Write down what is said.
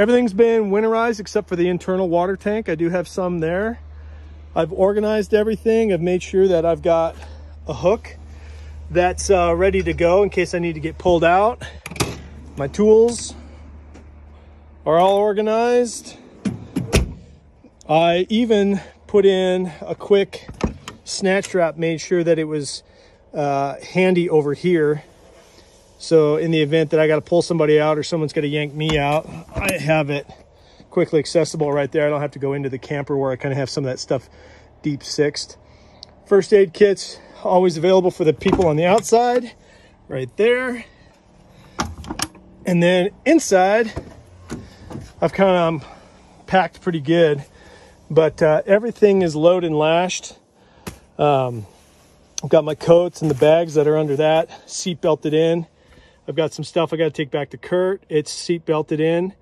Everything's been winterized except for the internal water tank. I do have some there. I've organized everything. I've made sure that I've got a hook that's uh, ready to go in case I need to get pulled out. My tools are all organized. I even put in a quick snatch strap, made sure that it was uh, handy over here. So in the event that I got to pull somebody out or someone's going to yank me out, I have it quickly accessible right there. I don't have to go into the camper where I kind of have some of that stuff deep sixed. First aid kits always available for the people on the outside right there. And then inside, I've kind of um, packed pretty good, but uh, everything is loaded and lashed. Um, I've got my coats and the bags that are under that seat belted in. I've got some stuff I got to take back to Kurt. It's seat belted in.